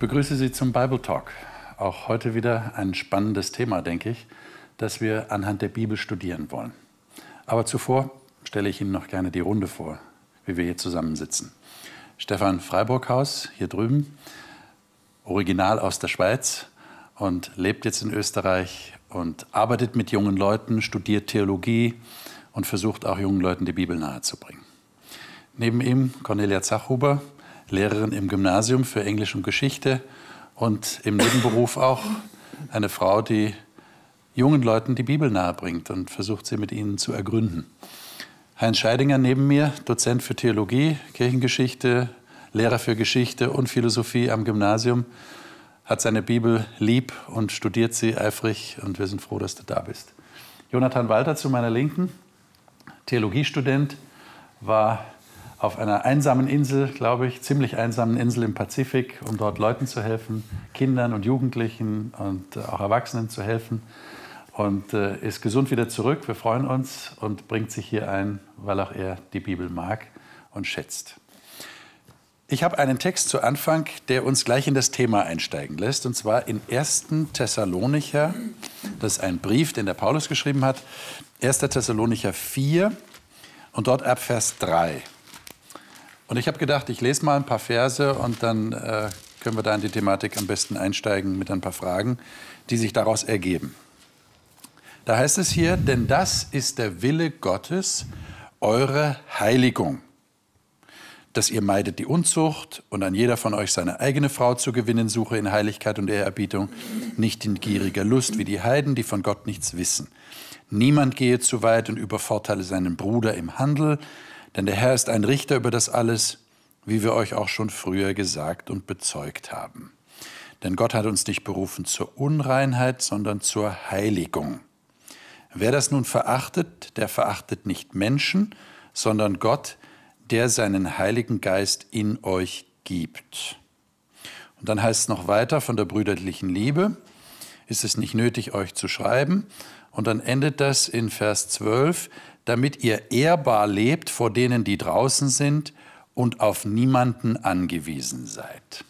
begrüße Sie zum Bible Talk. Auch heute wieder ein spannendes Thema, denke ich, das wir anhand der Bibel studieren wollen. Aber zuvor stelle ich Ihnen noch gerne die Runde vor, wie wir hier zusammensitzen. Stefan Freiburghaus hier drüben, original aus der Schweiz und lebt jetzt in Österreich und arbeitet mit jungen Leuten, studiert Theologie und versucht auch jungen Leuten die Bibel nahezubringen. Neben ihm Cornelia Zachhuber, Lehrerin im Gymnasium für Englisch und Geschichte und im Nebenberuf auch eine Frau, die jungen Leuten die Bibel nahebringt und versucht sie mit ihnen zu ergründen. Heinz Scheidinger neben mir, Dozent für Theologie, Kirchengeschichte, Lehrer für Geschichte und Philosophie am Gymnasium, hat seine Bibel lieb und studiert sie eifrig und wir sind froh, dass du da bist. Jonathan Walter zu meiner Linken, Theologiestudent, war auf einer einsamen Insel, glaube ich, ziemlich einsamen Insel im Pazifik, um dort Leuten zu helfen, Kindern und Jugendlichen und auch Erwachsenen zu helfen. Und äh, ist gesund wieder zurück. Wir freuen uns und bringt sich hier ein, weil auch er die Bibel mag und schätzt. Ich habe einen Text zu Anfang, der uns gleich in das Thema einsteigen lässt, und zwar in 1. Thessalonicher. Das ist ein Brief, den der Paulus geschrieben hat. 1. Thessalonicher 4 und dort ab Vers 3. Und ich habe gedacht, ich lese mal ein paar Verse und dann äh, können wir da in die Thematik am besten einsteigen mit ein paar Fragen, die sich daraus ergeben. Da heißt es hier, denn das ist der Wille Gottes, eure Heiligung, dass ihr meidet die Unzucht und an jeder von euch seine eigene Frau zu gewinnen suche in Heiligkeit und Ehrerbietung, nicht in gieriger Lust wie die Heiden, die von Gott nichts wissen. Niemand gehe zu weit und übervorteile seinen Bruder im Handel, denn der Herr ist ein Richter über das alles, wie wir euch auch schon früher gesagt und bezeugt haben. Denn Gott hat uns nicht berufen zur Unreinheit, sondern zur Heiligung. Wer das nun verachtet, der verachtet nicht Menschen, sondern Gott, der seinen Heiligen Geist in euch gibt. Und dann heißt es noch weiter von der brüderlichen Liebe, ist es nicht nötig, euch zu schreiben. Und dann endet das in Vers 12, damit ihr ehrbar lebt vor denen, die draußen sind und auf niemanden angewiesen seid.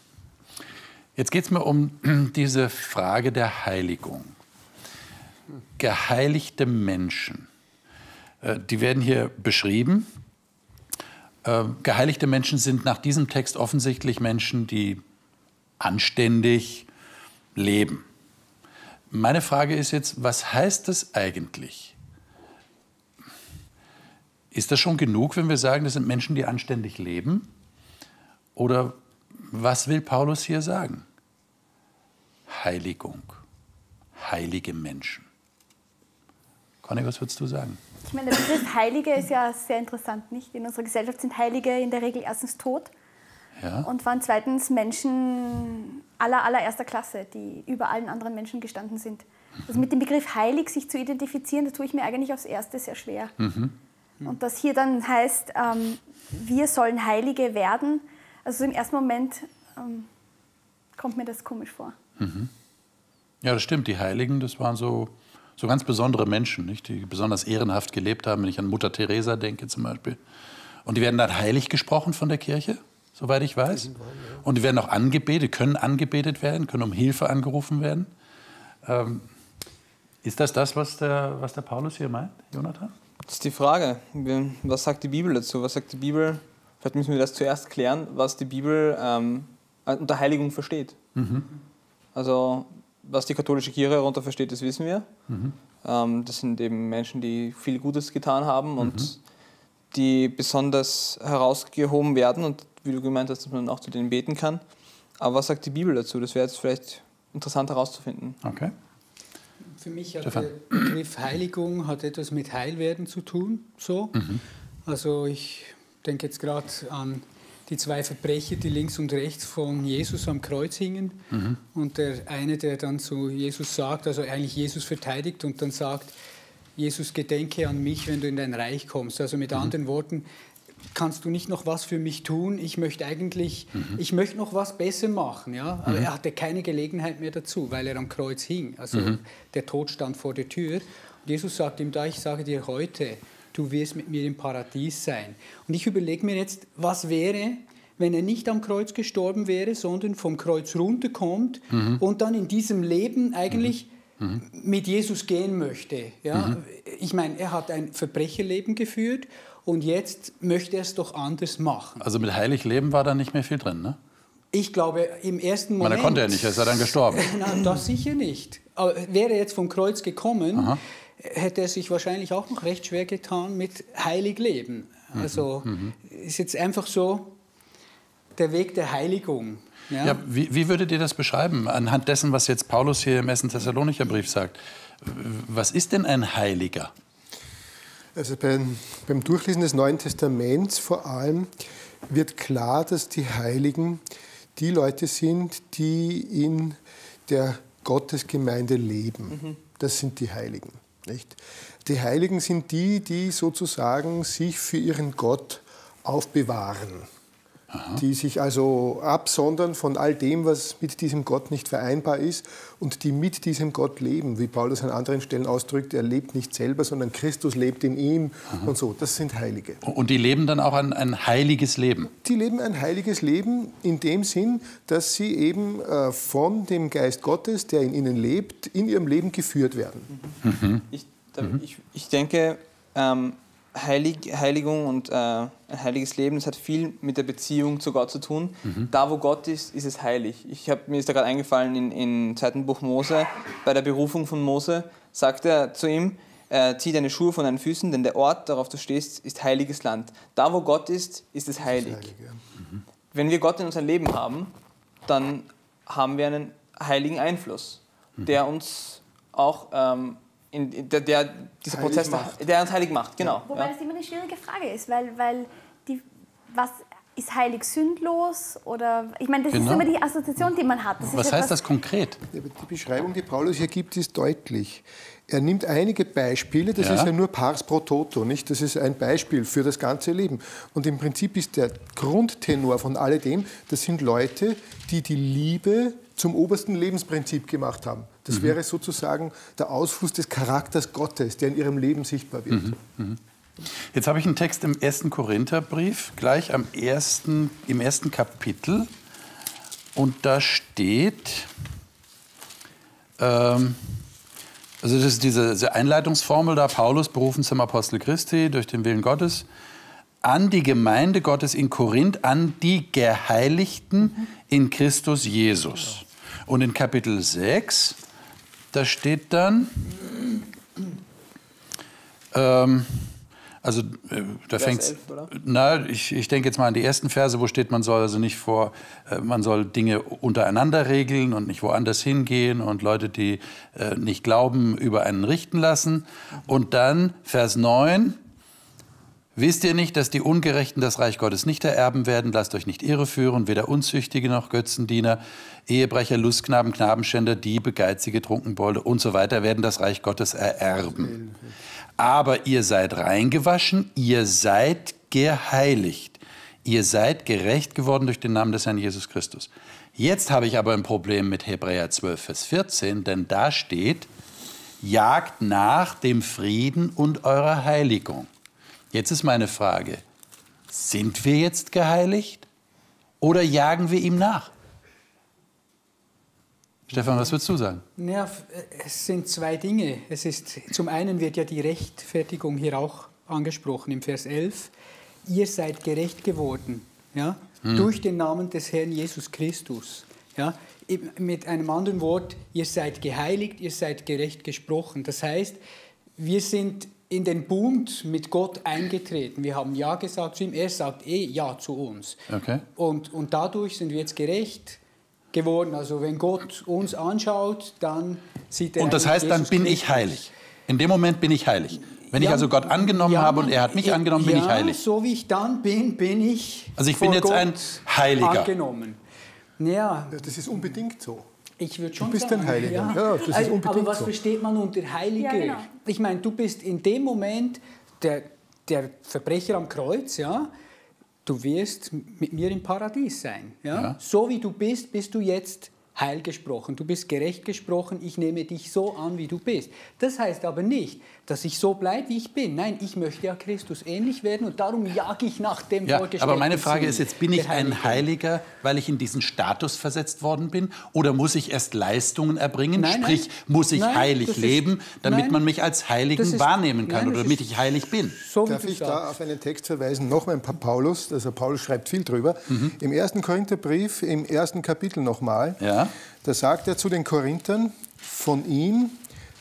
Jetzt geht es mir um diese Frage der Heiligung. Geheiligte Menschen, äh, die werden hier beschrieben. Äh, geheiligte Menschen sind nach diesem Text offensichtlich Menschen, die anständig leben. Meine Frage ist jetzt, was heißt das eigentlich? Ist das schon genug, wenn wir sagen, das sind Menschen, die anständig leben? Oder was will Paulus hier sagen? Heiligung, heilige Menschen. Conny, was würdest du sagen? Ich meine, der Begriff Heilige ist ja sehr interessant, nicht? In unserer Gesellschaft sind Heilige in der Regel erstens tot ja. und waren zweitens Menschen aller, allererster Klasse, die über allen anderen Menschen gestanden sind. Also mit dem Begriff heilig sich zu identifizieren, da tue ich mir eigentlich aufs Erste sehr schwer. Mhm. Und das hier dann heißt, ähm, wir sollen Heilige werden. Also im ersten Moment ähm, kommt mir das komisch vor. Mhm. Ja, das stimmt. Die Heiligen, das waren so, so ganz besondere Menschen, nicht? die besonders ehrenhaft gelebt haben. Wenn ich an Mutter Teresa denke zum Beispiel. Und die werden dann heilig gesprochen von der Kirche, soweit ich weiß. Und die werden auch angebetet, können angebetet werden, können um Hilfe angerufen werden. Ähm, ist das das, was der, was der Paulus hier meint, Jonathan? Das ist die Frage. Was sagt die Bibel dazu? Was sagt die Bibel? Vielleicht müssen wir das zuerst klären, was die Bibel ähm, unter Heiligung versteht. Mhm. Also, was die katholische Kirche darunter versteht, das wissen wir. Mhm. Ähm, das sind eben Menschen, die viel Gutes getan haben und mhm. die besonders herausgehoben werden und wie du gemeint hast, dass man auch zu denen beten kann. Aber was sagt die Bibel dazu? Das wäre jetzt vielleicht interessant herauszufinden. Okay. Für mich hat Stefan. der Begriff Heiligung hat etwas mit Heilwerden zu tun. So. Mhm. Also ich denke jetzt gerade an die zwei Verbrecher, die links und rechts von Jesus am Kreuz hingen. Mhm. Und der eine, der dann zu Jesus sagt, also eigentlich Jesus verteidigt und dann sagt, Jesus gedenke an mich, wenn du in dein Reich kommst. Also mit mhm. anderen Worten, kannst du nicht noch was für mich tun? Ich möchte eigentlich, mhm. ich möchte noch was besser machen. Ja? Aber mhm. er hatte keine Gelegenheit mehr dazu, weil er am Kreuz hing. Also mhm. der Tod stand vor der Tür. Und Jesus sagt ihm da, ich sage dir heute, du wirst mit mir im Paradies sein. Und ich überlege mir jetzt, was wäre, wenn er nicht am Kreuz gestorben wäre, sondern vom Kreuz runterkommt mhm. und dann in diesem Leben eigentlich mhm. mit Jesus gehen möchte. Ja? Mhm. Ich meine, er hat ein Verbrecherleben geführt und jetzt möchte er es doch anders machen. Also mit heilig leben war da nicht mehr viel drin, ne? Ich glaube, im ersten Moment... Man, konnte er nicht, er ist ja dann gestorben. Nein, das sicher nicht. Aber wäre er jetzt vom Kreuz gekommen, Aha. hätte er sich wahrscheinlich auch noch recht schwer getan mit heilig leben. Mhm. Also mhm. ist jetzt einfach so der Weg der Heiligung. Ja? ja wie, wie, würdet ihr das beschreiben, anhand dessen, was jetzt Paulus hier im ersten Thessalonicher Brief sagt? Was ist denn ein Heiliger? Also beim, beim Durchlesen des Neuen Testaments vor allem wird klar, dass die Heiligen die Leute sind, die in der Gottesgemeinde leben. Mhm. Das sind die Heiligen. Nicht? Die Heiligen sind die, die sozusagen sich für ihren Gott aufbewahren. Aha. die sich also absondern von all dem, was mit diesem Gott nicht vereinbar ist und die mit diesem Gott leben, wie Paulus an anderen Stellen ausdrückt, er lebt nicht selber, sondern Christus lebt in ihm Aha. und so. Das sind Heilige. Und die leben dann auch ein, ein heiliges Leben? Die leben ein heiliges Leben in dem Sinn, dass sie eben äh, von dem Geist Gottes, der in ihnen lebt, in ihrem Leben geführt werden. Mhm. Ich, da, mhm. ich, ich denke, ähm, Heilig, Heiligung und äh, ein heiliges Leben, das hat viel mit der Beziehung zu Gott zu tun. Mhm. Da, wo Gott ist, ist es heilig. Ich hab, mir ist da gerade eingefallen, in, in zweiten Buch Mose, bei der Berufung von Mose, sagt er zu ihm, äh, zieh deine Schuhe von deinen Füßen, denn der Ort, darauf du stehst, ist heiliges Land. Da, wo Gott ist, ist es heilig. heilig ja. mhm. Wenn wir Gott in unserem Leben haben, dann haben wir einen heiligen Einfluss, mhm. der uns auch ähm, in, der, der dieser heilig Prozess, macht. der uns heilig macht, genau. Wobei ja. das immer eine schwierige Frage ist, weil, weil die, was ist heilig sündlos oder ich meine, das genau. ist immer die Assoziation, die man hat. Das was heißt das konkret? Die Beschreibung, die Paulus hier gibt, ist deutlich. Er nimmt einige Beispiele, das ja. ist ja nur pars pro toto, nicht? Das ist ein Beispiel für das ganze Leben. Und im Prinzip ist der Grundtenor von alledem, das sind Leute, die die Liebe zum obersten Lebensprinzip gemacht haben. Das mhm. wäre sozusagen der Ausfluss des Charakters Gottes, der in ihrem Leben sichtbar wird. Mhm. Mhm. Jetzt habe ich einen Text im ersten Korintherbrief, gleich am ersten, im ersten Kapitel. Und da steht, ähm, also das ist diese, diese Einleitungsformel da, Paulus berufen zum Apostel Christi durch den Willen Gottes, an die Gemeinde Gottes in Korinth, an die Geheiligten in Christus Jesus. Und in Kapitel 6, da steht dann, ähm, also äh, da fängt na ich, ich denke jetzt mal an die ersten Verse, wo steht, man soll also nicht vor, äh, man soll Dinge untereinander regeln und nicht woanders hingehen und Leute, die äh, nicht glauben, über einen richten lassen. Und dann Vers 9, Wisst ihr nicht, dass die Ungerechten das Reich Gottes nicht ererben werden? Lasst euch nicht irreführen, weder Unzüchtige noch Götzendiener, Ehebrecher, Lustknaben, Knabenschänder, Diebe, Geizige, Trunkenbolde und so weiter werden das Reich Gottes ererben. Aber ihr seid reingewaschen, ihr seid geheiligt, ihr seid gerecht geworden durch den Namen des Herrn Jesus Christus. Jetzt habe ich aber ein Problem mit Hebräer 12, Vers 14, denn da steht, jagt nach dem Frieden und eurer Heiligung. Jetzt ist meine Frage, sind wir jetzt geheiligt oder jagen wir ihm nach? Stefan, was würdest du sagen? Ja, es sind zwei Dinge. Es ist, zum einen wird ja die Rechtfertigung hier auch angesprochen im Vers 11. Ihr seid gerecht geworden ja, hm. durch den Namen des Herrn Jesus Christus. Ja. Mit einem anderen Wort, ihr seid geheiligt, ihr seid gerecht gesprochen. Das heißt, wir sind in den Bund mit Gott eingetreten. Wir haben Ja gesagt zu ihm, er sagt eh Ja zu uns. Okay. Und, und dadurch sind wir jetzt gerecht geworden. Also wenn Gott uns anschaut, dann sieht er. Und das heißt, dann bin ich heilig. In dem Moment bin ich heilig. Wenn ja, ich also Gott angenommen ja, habe und er hat mich angenommen, bin ja, ich heilig. So wie ich dann bin, bin ich. Also ich bin jetzt Gott ein Heiliger. Angenommen. Ja. Das ist unbedingt so. Ich würde schon du bist sagen, ein Heiliger. Ja. ja das ist also, unbedingt aber was so. versteht man unter Heiliger? Ja, genau. Ich meine, du bist in dem Moment der, der Verbrecher am Kreuz, ja. Du wirst mit mir im Paradies sein. Ja? ja? So wie du bist, bist du jetzt heil gesprochen, du bist gerecht gesprochen, ich nehme dich so an, wie du bist. Das heißt aber nicht, dass ich so bleibe, wie ich bin. Nein, ich möchte ja Christus ähnlich werden und darum jage ich nach dem ja, Aber meine Frage ist jetzt, bin ich ein Heiliger, weil ich in diesen Status versetzt worden bin? Oder muss ich erst Leistungen erbringen? Nein, Sprich, nein, muss ich nein, heilig leben, damit man mich als Heiligen ist, wahrnehmen kann oder damit ich heilig bin? So Darf ich da auf einen Text verweisen? Nochmal ein paar Paulus, also Paulus schreibt viel drüber. Mhm. Im ersten Korintherbrief, im ersten Kapitel nochmal, ja. Da sagt er zu den Korinthern, von ihm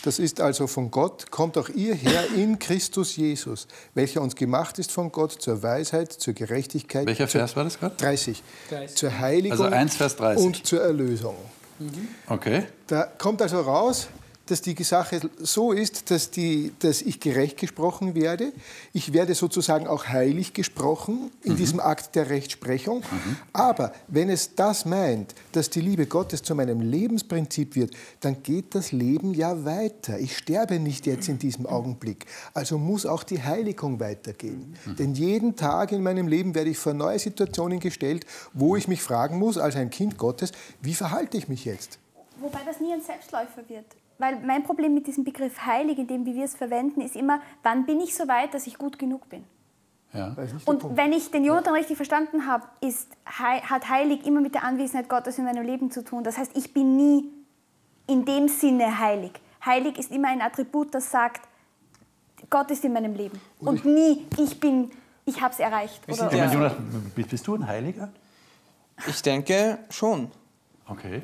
das ist also von Gott, kommt auch ihr her in Christus Jesus, welcher uns gemacht ist von Gott zur Weisheit, zur Gerechtigkeit. Welcher Vers war das gerade? 30. 30. Zur Heiligung also 1, Vers 30. und zur Erlösung. Mhm. Okay. Da kommt also raus, dass die Sache so ist, dass, die, dass ich gerecht gesprochen werde. Ich werde sozusagen auch heilig gesprochen in mhm. diesem Akt der Rechtsprechung. Mhm. Aber wenn es das meint, dass die Liebe Gottes zu meinem Lebensprinzip wird, dann geht das Leben ja weiter. Ich sterbe nicht jetzt in diesem Augenblick. Also muss auch die Heiligung weitergehen. Mhm. Denn jeden Tag in meinem Leben werde ich vor neue Situationen gestellt, wo ich mich fragen muss, als ein Kind Gottes, wie verhalte ich mich jetzt? Wobei das nie ein Selbstläufer wird. Weil mein Problem mit diesem Begriff heilig, in dem wie wir es verwenden, ist immer, wann bin ich so weit, dass ich gut genug bin? Ja. Und wenn ich den Jonathan richtig verstanden habe, ist, hat heilig immer mit der Anwesenheit Gottes in meinem Leben zu tun. Das heißt, ich bin nie in dem Sinne heilig. Heilig ist immer ein Attribut, das sagt, Gott ist in meinem Leben. Und nie, ich bin, ich habe es erreicht. Oder, ja. Jonathan, bist du ein Heiliger? Ich denke schon. Okay.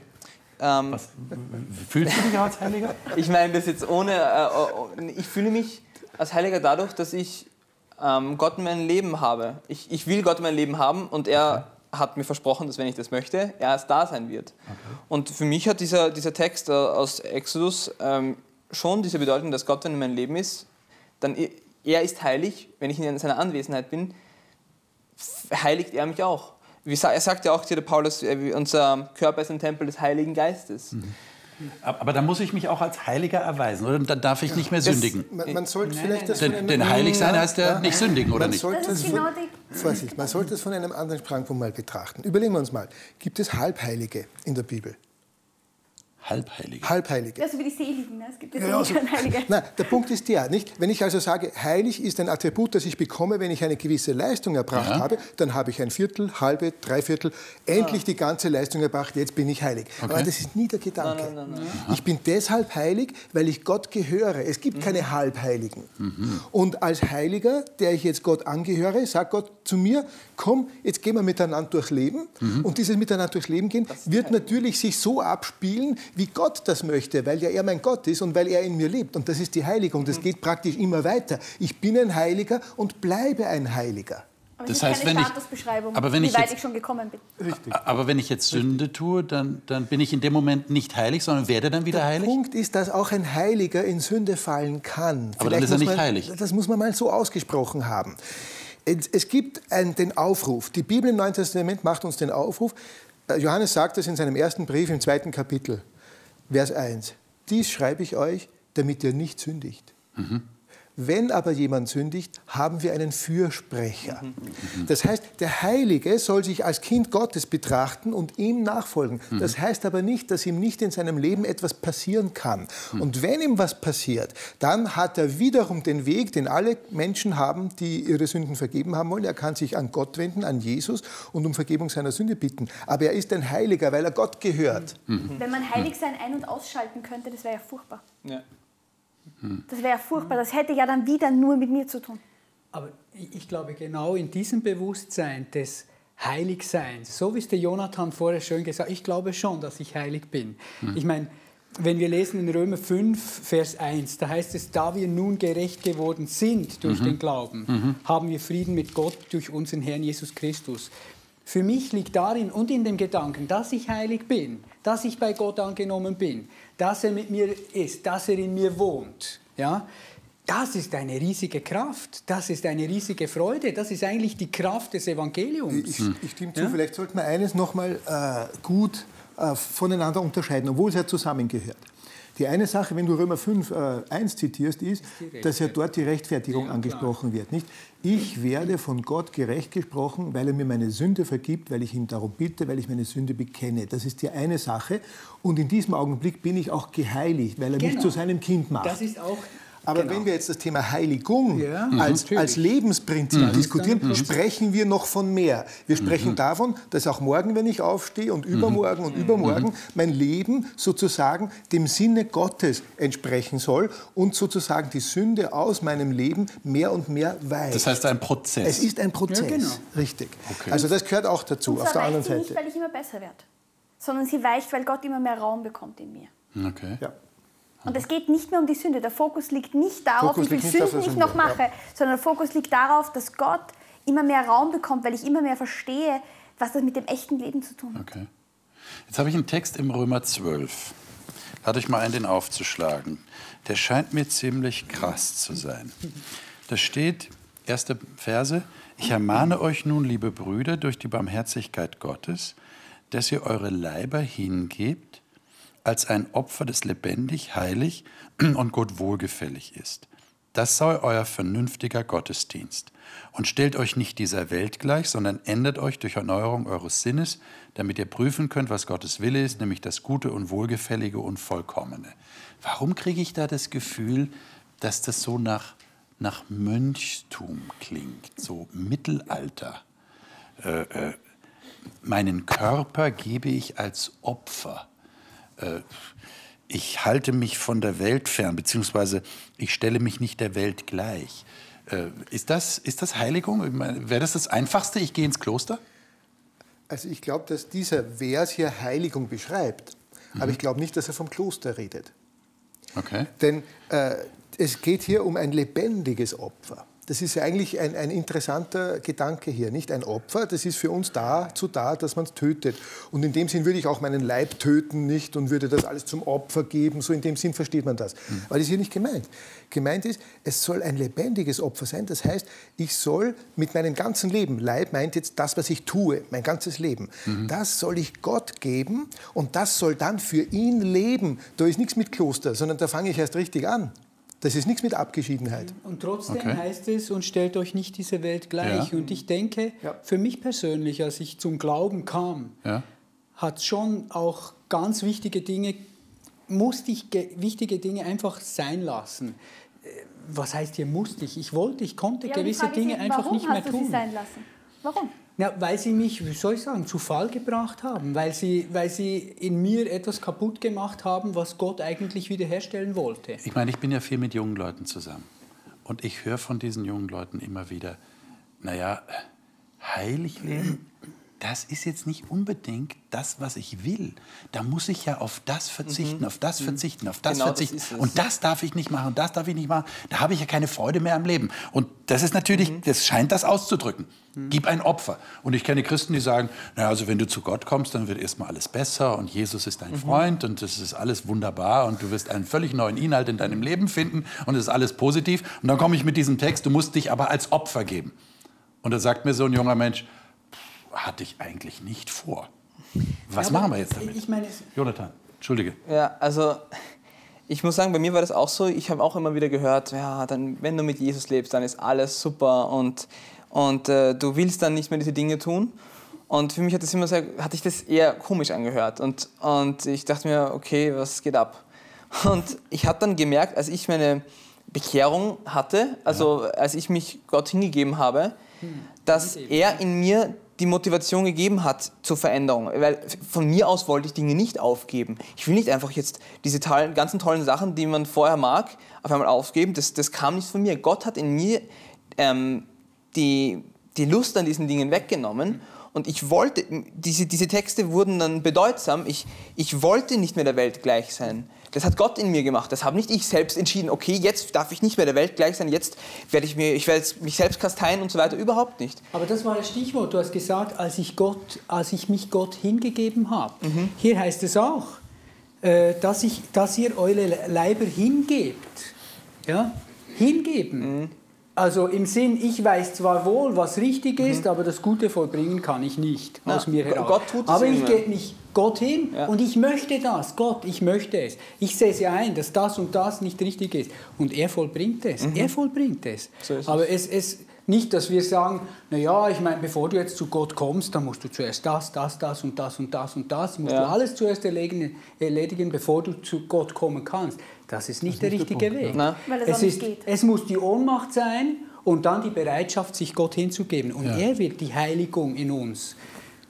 Ähm, Was, fühlst du dich als Heiliger? ich meine das jetzt ohne. Äh, ich fühle mich als Heiliger dadurch, dass ich ähm, Gott in meinem Leben habe. Ich, ich will Gott in meinem Leben haben und er okay. hat mir versprochen, dass wenn ich das möchte, er es da sein wird. Okay. Und für mich hat dieser, dieser Text äh, aus Exodus ähm, schon diese Bedeutung, dass Gott, wenn in meinem Leben ist, dann er ist heilig, wenn ich in seiner Anwesenheit bin, heiligt er mich auch er sagt ja auch hier der Paulus, äh, unser Körper ist ein Tempel des Heiligen Geistes. Mhm. Aber da muss ich mich auch als Heiliger erweisen, oder? Dann darf ich nicht mehr sündigen. Das, man, man, sollte vielleicht das denn, denn heilig sein heißt ja nicht sündigen, oder nicht? Sollte das von, Vorsicht, man sollte es von einem anderen Sprangpunkt mal betrachten. Überlegen wir uns mal, gibt es Halbheilige in der Bibel? Halbheilige. Halbheilige. Also wie die Seligen, ne? es gibt ja, ja also, Heilige. Nein, der Punkt ist der, nicht? Wenn ich also sage, heilig ist ein Attribut, das ich bekomme, wenn ich eine gewisse Leistung erbracht ja. habe, dann habe ich ein Viertel, halbe, Dreiviertel, endlich ah. die ganze Leistung erbracht, jetzt bin ich heilig. Okay. Aber das ist nie der Gedanke. Nein, nein, nein, ich bin deshalb heilig, weil ich Gott gehöre. Es gibt mhm. keine Halbheiligen. Mhm. Und als Heiliger, der ich jetzt Gott angehöre, sagt Gott zu mir, komm, jetzt gehen wir miteinander durchs Leben. Mhm. Und dieses Miteinander durchs Leben gehen wird natürlich sich so abspielen, wie Gott das möchte, weil ja er mein Gott ist und weil er in mir lebt. Und das ist die Heiligung. Das geht praktisch immer weiter. Ich bin ein Heiliger und bleibe ein Heiliger. Aber das heißt, wenn ich, aber wenn wie ich weit jetzt, ich schon gekommen bin. Richtig. Aber wenn ich jetzt Sünde tue, dann, dann bin ich in dem Moment nicht heilig, sondern werde dann wieder Der heilig? Der Punkt ist, dass auch ein Heiliger in Sünde fallen kann. Aber Vielleicht dann ist er nicht man, heilig. Das muss man mal so ausgesprochen haben. Es gibt einen, den Aufruf. Die Bibel im Neuen Testament macht uns den Aufruf. Äh, Johannes sagt es in seinem ersten Brief im zweiten Kapitel. Vers 1. Dies schreibe ich euch, damit ihr nicht sündigt. Mhm. Wenn aber jemand sündigt, haben wir einen Fürsprecher. Das heißt, der Heilige soll sich als Kind Gottes betrachten und ihm nachfolgen. Das heißt aber nicht, dass ihm nicht in seinem Leben etwas passieren kann. Und wenn ihm was passiert, dann hat er wiederum den Weg, den alle Menschen haben, die ihre Sünden vergeben haben wollen. Er kann sich an Gott wenden, an Jesus und um Vergebung seiner Sünde bitten. Aber er ist ein Heiliger, weil er Gott gehört. Wenn man Heiligsein ein- und ausschalten könnte, das wäre ja furchtbar. Ja. Das wäre furchtbar. Das hätte ja dann wieder nur mit mir zu tun. Aber ich glaube, genau in diesem Bewusstsein des Heiligseins, so wie es der Jonathan vorher schön gesagt hat, ich glaube schon, dass ich heilig bin. Mhm. Ich meine, wenn wir lesen in Römer 5, Vers 1, da heißt es, da wir nun gerecht geworden sind durch mhm. den Glauben, mhm. haben wir Frieden mit Gott durch unseren Herrn Jesus Christus. Für mich liegt darin und in dem Gedanken, dass ich heilig bin, dass ich bei Gott angenommen bin, dass er mit mir ist, dass er in mir wohnt. Ja? Das ist eine riesige Kraft, das ist eine riesige Freude, das ist eigentlich die Kraft des Evangeliums. Ich, ich stimme zu, ja? vielleicht sollten wir eines nochmal äh, gut äh, voneinander unterscheiden, obwohl es ja zusammengehört. Die eine Sache, wenn du Römer 5, äh, 1 zitierst, ist, dass ja dort die Rechtfertigung ja, angesprochen wird. Nicht? Ich werde von Gott gerecht gesprochen, weil er mir meine Sünde vergibt, weil ich ihn darum bitte, weil ich meine Sünde bekenne. Das ist die eine Sache. Und in diesem Augenblick bin ich auch geheiligt, weil er genau. mich zu seinem Kind macht. Das ist auch aber genau. wenn wir jetzt das Thema Heiligung ja, als, als, Lebensprinzip mhm. diskutieren, mhm. sprechen wir noch von mehr. Wir sprechen mhm. davon, dass auch morgen, wenn ich aufstehe und übermorgen und mhm. übermorgen mein Leben sozusagen dem Sinne Gottes entsprechen soll und sozusagen die Sünde aus meinem Leben mehr und mehr weicht. Das heißt ein Prozess. Es ist ein Prozess, ja, genau. richtig. Okay. Also das gehört auch dazu. Und auf der anderen sie Seite. nicht, weil ich immer besser werde, sondern sie weicht, weil Gott immer mehr Raum bekommt in mir. Okay. Ja. Und es geht nicht mehr um die Sünde. Der Fokus liegt nicht darauf, Fokus wie viel Sünden ich noch mache, ja. sondern der Fokus liegt darauf, dass Gott immer mehr Raum bekommt, weil ich immer mehr verstehe, was das mit dem echten Leben zu tun hat. Okay. Jetzt habe ich einen Text im Römer 12. Lade ich mal ein, den aufzuschlagen. Der scheint mir ziemlich krass zu sein. Da steht, erste Verse, ich ermahne euch nun, liebe Brüder, durch die Barmherzigkeit Gottes, dass ihr eure Leiber hingebt als ein Opfer, das lebendig, heilig und Gott wohlgefällig ist. Das sei euer vernünftiger Gottesdienst. Und stellt euch nicht dieser Welt gleich, sondern ändert euch durch Erneuerung eures Sinnes, damit ihr prüfen könnt, was Gottes Wille ist, nämlich das Gute und Wohlgefällige und Vollkommene. Warum kriege ich da das Gefühl, dass das so nach, nach Mönchstum klingt, so Mittelalter? Äh, äh, meinen Körper gebe ich als Opfer äh, ich halte mich von der Welt fern, beziehungsweise ich stelle mich nicht der Welt gleich. Äh, ist, das, ist das Heiligung? Wäre das das Einfachste? Ich gehe ins Kloster? Also ich glaube, dass dieser Vers hier Heiligung beschreibt, mhm. aber ich glaube nicht, dass er vom Kloster redet. Okay. Denn äh, es geht hier um ein lebendiges Opfer. Das ist ja eigentlich ein, ein, interessanter Gedanke hier, nicht? Ein Opfer, das ist für uns dazu da, dass man es tötet. Und in dem Sinn würde ich auch meinen Leib töten, nicht? Und würde das alles zum Opfer geben. So in dem Sinn versteht man das. Mhm. Aber das ist hier nicht gemeint. Gemeint ist, es soll ein lebendiges Opfer sein. Das heißt, ich soll mit meinem ganzen Leben, Leib meint jetzt das, was ich tue, mein ganzes Leben, mhm. das soll ich Gott geben und das soll dann für ihn leben. Da ist nichts mit Kloster, sondern da fange ich erst richtig an. Das ist nichts mit Abgeschiedenheit. Und trotzdem okay. heißt es, und stellt euch nicht diese Welt gleich. Ja. Und ich denke, ja. für mich persönlich, als ich zum Glauben kam, ja. hat schon auch ganz wichtige Dinge, musste ich wichtige Dinge einfach sein lassen. Äh, was heißt hier musste ich? Ich wollte, ich konnte gewisse Dinge ist, einfach nicht mehr tun. Warum hast du sie sein lassen? Warum? Ja, weil sie mich, wie soll ich sagen, zu Fall gebracht haben, weil sie, weil sie in mir etwas kaputt gemacht haben, was Gott eigentlich wiederherstellen wollte. Ich meine, ich bin ja viel mit jungen Leuten zusammen und ich höre von diesen jungen Leuten immer wieder, naja, heilig leben, das ist jetzt nicht unbedingt das, was ich will. Da muss ich ja auf das verzichten, mhm. auf das mhm. verzichten, auf das genau, verzichten. Das und das darf ich nicht machen und das darf ich nicht machen. Da habe ich ja keine Freude mehr am Leben. Und das ist natürlich, mhm. das scheint das auszudrücken. Mhm. Gib ein Opfer. Und ich kenne Christen, die sagen, naja, also wenn du zu Gott kommst, dann wird erstmal alles besser und Jesus ist dein mhm. Freund und das ist alles wunderbar und du wirst einen völlig neuen Inhalt in deinem Leben finden und es ist alles positiv. Und dann komme ich mit diesem Text, du musst dich aber als Opfer geben. Und da sagt mir so ein junger Mensch, hatte ich eigentlich nicht vor. Was ja, machen wir jetzt damit? Ich meine, Jonathan, entschuldige. Ja, also ich muss sagen, bei mir war das auch so. Ich habe auch immer wieder gehört, ja, dann, wenn du mit Jesus lebst, dann ist alles super und, und äh, du willst dann nicht mehr diese Dinge tun. Und für mich hat das immer sehr, hatte ich das eher komisch angehört. Und, und ich dachte mir, okay, was geht ab? Und ich habe dann gemerkt, als ich meine Bekehrung hatte, also ja. als ich mich Gott hingegeben habe, hm. dass er in mir die Motivation gegeben hat zur Veränderung. Weil von mir aus wollte ich Dinge nicht aufgeben. Ich will nicht einfach jetzt diese ganzen tollen Sachen, die man vorher mag, auf einmal aufgeben. Das, das kam nicht von mir. Gott hat in mir ähm, die, die Lust an diesen Dingen weggenommen. Und ich wollte, diese, diese Texte wurden dann bedeutsam. Ich, ich wollte nicht mehr der Welt gleich sein. Das hat Gott in mir gemacht. Das habe nicht ich selbst entschieden. Okay, jetzt darf ich nicht mehr der Welt gleich sein. Jetzt werde ich, mir, ich werde mich selbst kasteien und so weiter. Überhaupt nicht. Aber das war das Stichwort. Du hast gesagt, als ich, Gott, als ich mich Gott hingegeben habe. Mhm. Hier heißt es auch, äh, dass, ich, dass ihr eure Leiber hingebt. Ja? Hingeben. Mhm. Also im Sinn, ich weiß zwar wohl, was richtig ist, mhm. aber das Gute vollbringen kann ich nicht Na, aus mir heraus. Gott tut es aber ich gehe nicht Gott hin ja. und ich möchte das. Gott, ich möchte es. Ich sehe es ja ein, dass das und das nicht richtig ist. Und er vollbringt es. Mhm. Er vollbringt es. So aber es, es, nicht, dass wir sagen, naja, ich meine, bevor du jetzt zu Gott kommst, dann musst du zuerst das, das, das und das und das und das, musst ja. du alles zuerst erledigen, erledigen, bevor du zu Gott kommen kannst. Das ist nicht das der ist richtige der Punkt, Weg. Ja. Weil es, es, ist, geht. es muss die Ohnmacht sein und dann die Bereitschaft, sich Gott hinzugeben. Und ja. er wird die Heiligung in uns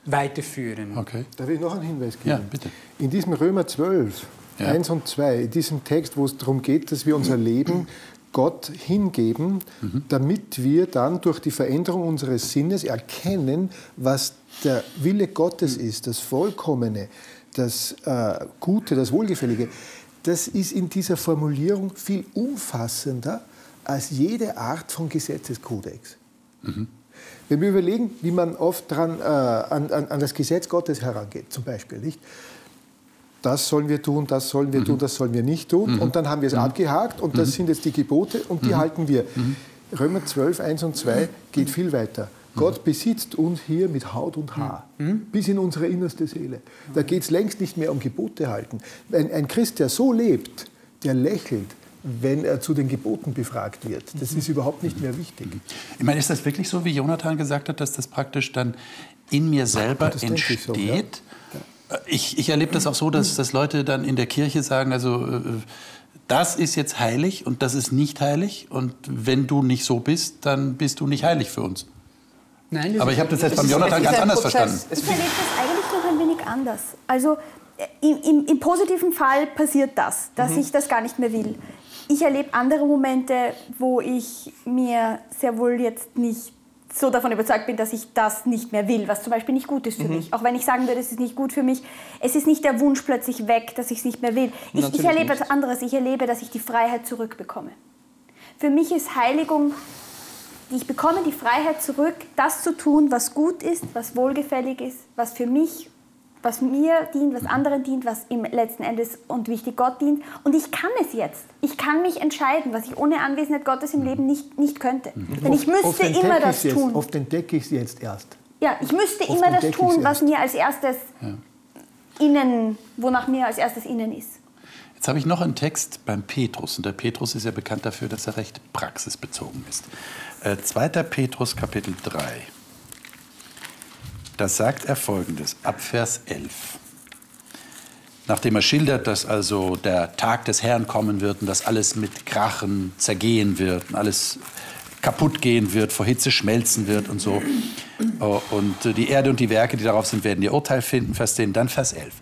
weiterführen. Okay. Darf ich noch einen Hinweis geben? Ja, bitte. In diesem Römer 12, ja. 1 und 2, in diesem Text, wo es darum geht, dass wir unser Leben Gott hingeben, mhm. damit wir dann durch die Veränderung unseres Sinnes erkennen, was der Wille Gottes mhm. ist, das Vollkommene, das äh, Gute, das Wohlgefällige. Das ist in dieser Formulierung viel umfassender als jede Art von Gesetzeskodex. Mhm. Wenn wir überlegen, wie man oft dran, äh, an, an, an, das Gesetz Gottes herangeht, zum Beispiel, nicht? das sollen wir tun, das sollen wir mhm. tun, das sollen wir nicht tun. Mhm. Und dann haben wir es mhm. abgehakt und das mhm. sind jetzt die Gebote und die mhm. halten wir. Römer 12, 1 und 2 geht viel weiter. Gott besitzt uns hier mit Haut und Haar, bis in unsere innerste Seele. Da geht es längst nicht mehr um Gebote halten. Ein, ein Christ, der so lebt, der lächelt, wenn er zu den Geboten befragt wird. Das ist überhaupt nicht mehr wichtig. Ich meine, ist das wirklich so, wie Jonathan gesagt hat, dass das praktisch dann in mir selber Ach, entsteht? So, ja. Ich, ich erlebe das auch so, dass, dass Leute dann in der Kirche sagen, also äh, das ist jetzt heilig und das ist nicht heilig und wenn du nicht so bist, dann bist du nicht heilig für uns. Nein, Aber ich habe das jetzt beim Jonathan ganz anders Prozess. verstanden. Ich erlebe das eigentlich noch ein wenig anders. Also im, im, im positiven Fall passiert das, dass mhm. ich das gar nicht mehr will. Ich erlebe andere Momente, wo ich mir sehr wohl jetzt nicht so davon überzeugt bin, dass ich das nicht mehr will, was zum Beispiel nicht gut ist für mhm. mich. Auch wenn ich sagen würde, es ist nicht gut für mich, es ist nicht der Wunsch plötzlich weg, dass ich es nicht mehr will. Ich, ich erlebe nicht. etwas anderes. Ich erlebe, dass ich die Freiheit zurückbekomme. Für mich ist Heiligung, ich bekomme die Freiheit zurück, das zu tun, was gut ist, was wohlgefällig ist, was für mich was mir dient, was anderen dient, was im letzten Endes und wichtig Gott dient. Und ich kann es jetzt. Ich kann mich entscheiden, was ich ohne Anwesenheit Gottes im Leben nicht, nicht könnte. Mhm. Denn ich müsste immer das jetzt, tun. Oft entdecke ich es jetzt erst. Ja, ich müsste oft immer das tun, was mir als erstes ja. innen, wonach mir als erstes innen ist. Jetzt habe ich noch einen Text beim Petrus. Und der Petrus ist ja bekannt dafür, dass er recht praxisbezogen ist. Äh, 2. Petrus Kapitel 3. Da sagt er folgendes, ab Vers 11. Nachdem er schildert, dass also der Tag des Herrn kommen wird und dass alles mit Krachen zergehen wird und alles kaputt gehen wird, vor Hitze schmelzen wird und so. Und die Erde und die Werke, die darauf sind, werden ihr Urteil finden. Vers 10, dann Vers 11.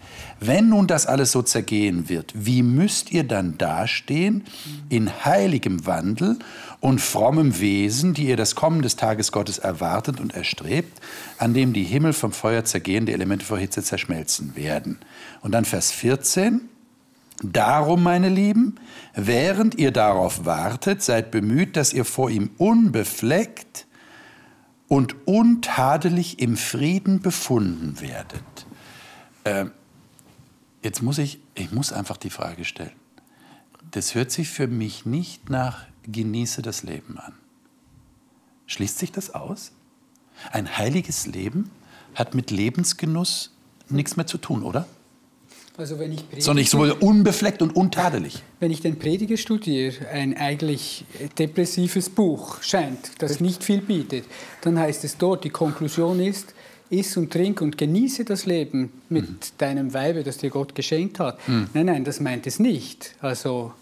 Wenn nun das alles so zergehen wird, wie müsst ihr dann dastehen in heiligem Wandel und frommem Wesen, die ihr das Kommen des Tages Gottes erwartet und erstrebt, an dem die Himmel vom Feuer zergehen, die Elemente vor Hitze zerschmelzen werden. Und dann Vers 14. Darum, meine Lieben, während ihr darauf wartet, seid bemüht, dass ihr vor ihm unbefleckt und untadelig im Frieden befunden werdet. Äh, jetzt muss ich, ich muss einfach die Frage stellen. Das hört sich für mich nicht nach genieße das Leben an. Schließt sich das aus? Ein heiliges Leben hat mit Lebensgenuss nichts mehr zu tun, oder? Also wenn ich predige, Sondern ich sowohl unbefleckt und untadelig. Wenn ich den Prediger studiere, ein eigentlich depressives Buch scheint, das nicht viel bietet, dann heißt es dort, die Konklusion ist, iss und trink und genieße das Leben mit mhm. deinem Weibe, das dir Gott geschenkt hat. Mhm. Nein, nein, das meint es nicht. Also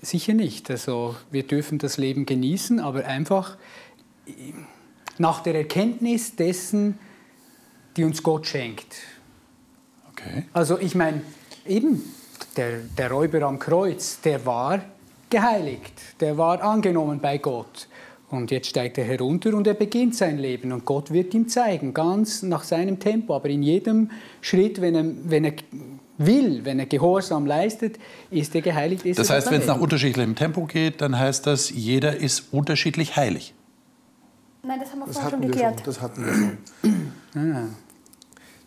sicher nicht. Also wir dürfen das Leben genießen, aber einfach nach der Erkenntnis dessen, die uns Gott schenkt. Okay. Also ich meine, eben der, der Räuber am Kreuz, der war geheiligt, der war angenommen bei Gott. Und jetzt steigt er herunter und er beginnt sein Leben. Und Gott wird ihm zeigen, ganz nach seinem Tempo. Aber in jedem Schritt, wenn er, wenn er will, wenn er Gehorsam leistet, ist er geheiligt. Ist das heißt, wenn es nach unterschiedlichem Tempo geht, dann heißt das, jeder ist unterschiedlich heilig. Nein, das haben wir das vorher schon geklärt. Schon, das hatten wir schon. ah.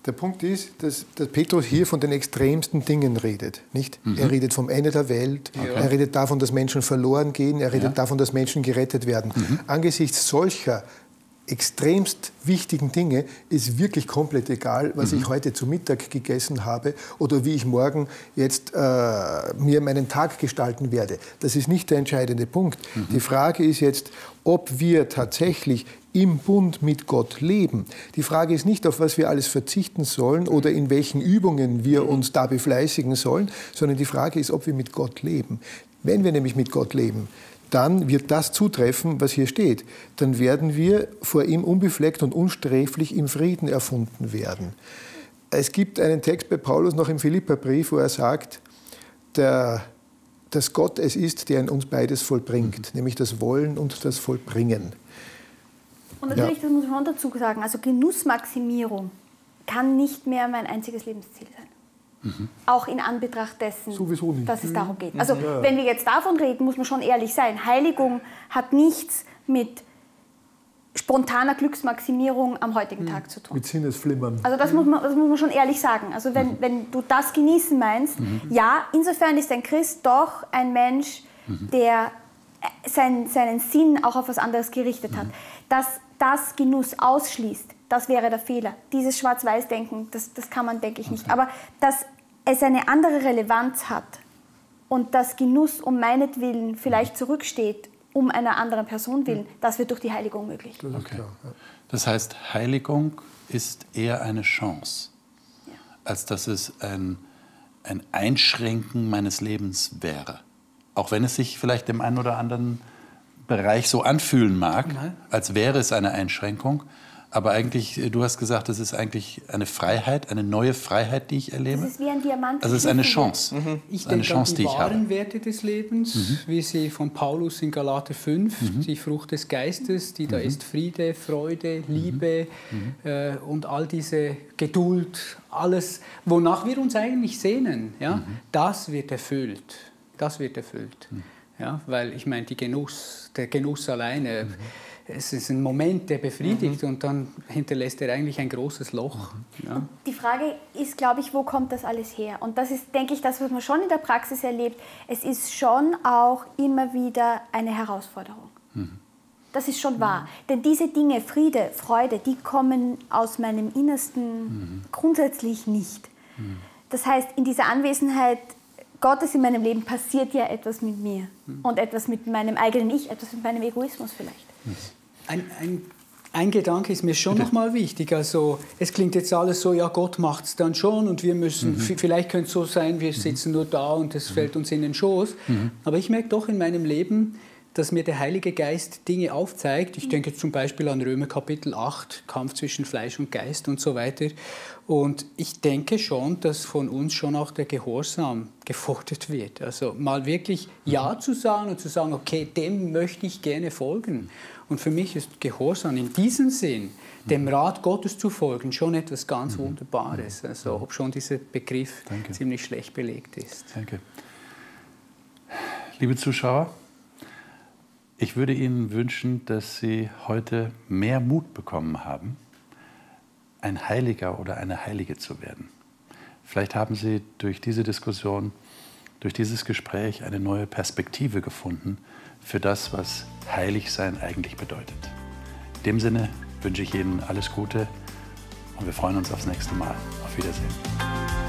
Der Punkt ist, dass, dass, Petrus hier von den extremsten Dingen redet. Nicht? Mhm. Er redet vom Ende der Welt, okay. er redet davon, dass Menschen verloren gehen, er redet ja. davon, dass Menschen gerettet werden. Mhm. Angesichts solcher extremst wichtigen Dinge ist wirklich komplett egal, was mhm. ich heute zu Mittag gegessen habe oder wie ich morgen jetzt äh, mir meinen Tag gestalten werde. Das ist nicht der entscheidende Punkt. Mhm. Die Frage ist jetzt, ob wir tatsächlich im Bund mit Gott leben. Die Frage ist nicht, auf was wir alles verzichten sollen oder in welchen Übungen wir mhm. uns da befleißigen sollen, sondern die Frage ist, ob wir mit Gott leben. Wenn wir nämlich mit Gott leben, dann wird das zutreffen, was hier steht. Dann werden wir vor ihm unbefleckt und unsträflich im Frieden erfunden werden. Es gibt einen Text bei Paulus noch im Philipperbrief, wo er sagt, der, dass Gott es ist, der in uns beides vollbringt, mhm. nämlich das Wollen und das Vollbringen. Und natürlich, ja. das muss man dazu sagen, also Genussmaximierung kann nicht mehr mein einziges Lebensziel sein. Mhm. Auch in Anbetracht dessen, dass es darum geht. Also ja. wenn wir jetzt davon reden, muss man schon ehrlich sein. Heiligung hat nichts mit spontaner Glücksmaximierung am heutigen mhm. Tag zu tun. Mit Sinnesflimmern. Also das muss man, das muss man schon ehrlich sagen. Also wenn, mhm. wenn du das genießen meinst, mhm. ja, insofern ist ein Christ doch ein Mensch, mhm. der äh, sein, seinen Sinn auch auf was anderes gerichtet hat. Mhm. Dass das Genuss ausschließt, das wäre der Fehler. Dieses Schwarz-Weiß-Denken, das, das kann man, denke ich, nicht. Aber dass es eine andere Relevanz hat und dass Genuss um meinetwillen vielleicht zurücksteht, um einer anderen Person willen, das wird durch die Heiligung möglich. Das, okay. das heißt, Heiligung ist eher eine Chance, ja. als dass es ein, ein Einschränken meines Lebens wäre. Auch wenn es sich vielleicht dem einen oder anderen Bereich so anfühlen mag, Nein. als wäre es eine Einschränkung. Aber eigentlich, äh, du hast gesagt, das ist eigentlich eine Freiheit, eine neue Freiheit, die ich erlebe. Das ist wie ein Diamant. Also es ist eine Chance. Mhm. Ich eine denke Chance, an die, die wahren Werte des Lebens, mhm. wie sie von Paulus in Galate 5, mhm. die Frucht des Geistes, die da mhm. ist Friede, Freude, mhm. Liebe mhm. äh, und all diese Geduld, alles, wonach wir uns eigentlich sehnen, ja, das wird erfüllt. Das wird erfüllt. Ja, weil ich meine, Genuss, der Genuss alleine, mhm. Es ist ein Moment, der befriedigt mhm. und dann hinterlässt er eigentlich ein großes Loch. Mhm. Ja. Die Frage ist, glaube ich, wo kommt das alles her? Und das ist, denke ich, das, was man schon in der Praxis erlebt. Es ist schon auch immer wieder eine Herausforderung. Mhm. Das ist schon wahr. Denn diese Dinge, Friede, Freude, die kommen aus meinem Innersten mhm. grundsätzlich nicht. Mhm. Das heißt, in dieser Anwesenheit Gottes in meinem Leben passiert ja etwas mit mir mhm. und etwas mit meinem eigenen Ich, etwas mit meinem Egoismus vielleicht. Ein, ein, ein Gedanke ist mir schon nochmal wichtig. Also es klingt jetzt alles so, ja Gott macht es dann schon und wir müssen, mhm. vielleicht könnte es so sein, wir mhm. sitzen nur da und es mhm. fällt uns in den Schoß. Mhm. Aber ich merke doch in meinem Leben, dass mir der Heilige Geist Dinge aufzeigt. Ich denke zum Beispiel an Römer Kapitel 8, Kampf zwischen Fleisch und Geist und so weiter. Und ich denke schon, dass von uns schon auch der Gehorsam gefordert wird. Also mal wirklich Ja zu sagen und zu sagen, okay, dem möchte ich gerne folgen. Und für mich ist Gehorsam in diesem Sinn, dem Rat Gottes zu folgen, schon etwas ganz mhm. Wunderbares. Also ob schon dieser Begriff Danke. ziemlich schlecht belegt ist. Danke. Liebe Zuschauer, ich würde Ihnen wünschen, dass Sie heute mehr Mut bekommen haben ein Heiliger oder eine Heilige zu werden. Vielleicht haben Sie durch diese Diskussion, durch dieses Gespräch eine neue Perspektive gefunden für das, was Heiligsein eigentlich bedeutet. In dem Sinne wünsche ich Ihnen alles Gute und wir freuen uns aufs nächste Mal. Auf Wiedersehen.